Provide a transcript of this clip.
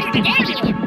It's the game.